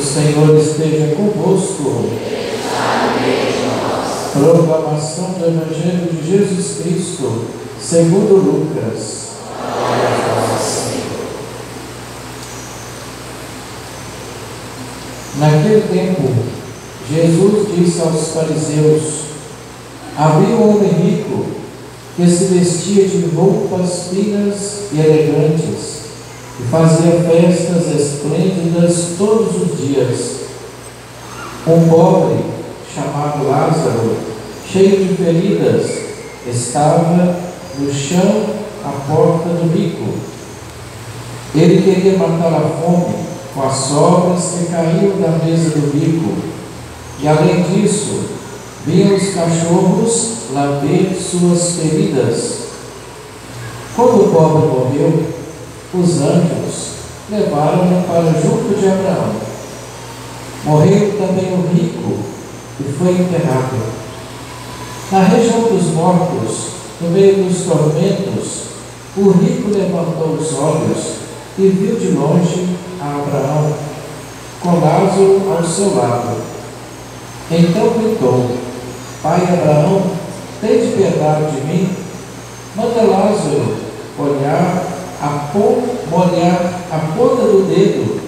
O Senhor esteja convosco. Proclamação do Evangelho de Jesus Cristo, segundo Lucas. Naquele tempo, Jesus disse aos fariseus: Havia um homem rico que se vestia de roupas finas e elegantes e fazia festas esplêndidas todos os dias. Um pobre, chamado Lázaro, cheio de feridas, estava no chão à porta do rico. Ele queria matar a fome com as sobras que caíam da mesa do rico. E além disso, vinham os cachorros lamber suas feridas. Quando o pobre morreu, os anjos levaram-no para junto de Abraão. Morreu também o rico e foi enterrado. Na região dos mortos, no meio dos tormentos, o rico levantou os olhos e viu de longe a Abraão, com Lázaro ao seu lado. Então gritou: Pai Abraão, de piedade de mim? Manda Lázaro olhar molhar a ponta do dedo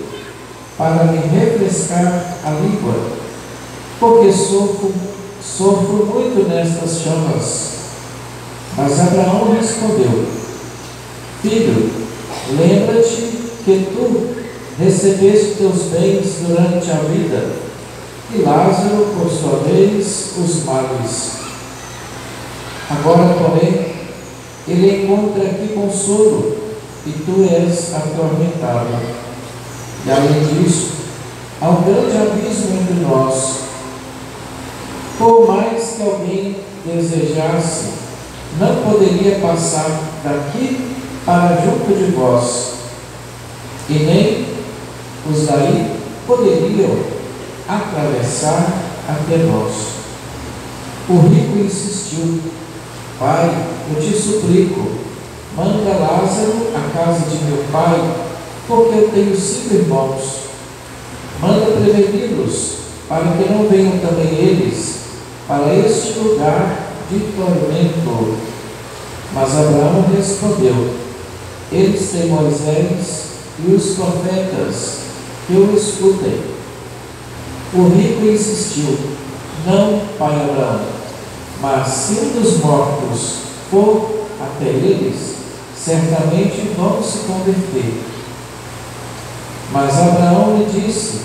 para me refrescar a língua, porque sofro, sofro muito nestas chamas. Mas Abraão respondeu: Filho, lembra-te que tu recebeste teus bens durante a vida, e Lázaro, por sua vez, os males. Agora, porém, ele encontra aqui consolo, e tu és atormentado. E além disso, há um grande abismo entre nós. Por mais que alguém desejasse, não poderia passar daqui para junto de vós, e nem os daí poderiam atravessar até nós. O rico insistiu: Pai, eu te suplico, manda Lázaro à casa de meu pai, porque eu tenho cinco irmãos. Manda preveni-los, para que não venham também eles para este lugar de tormento. Mas Abraão respondeu: Eles têm Moisés e os profetas, que o escutem. O rico insistiu: Não, pai Abraão, mas se um dos mortos for até eles, certamente vão se converter. Mas Abraão lhe disse: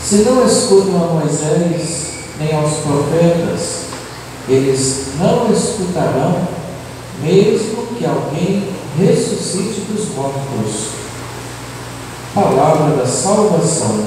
Se não escutam a Moisés nem aos profetas, eles não escutarão, mesmo que alguém ressuscite dos mortos. Palavra da salvação.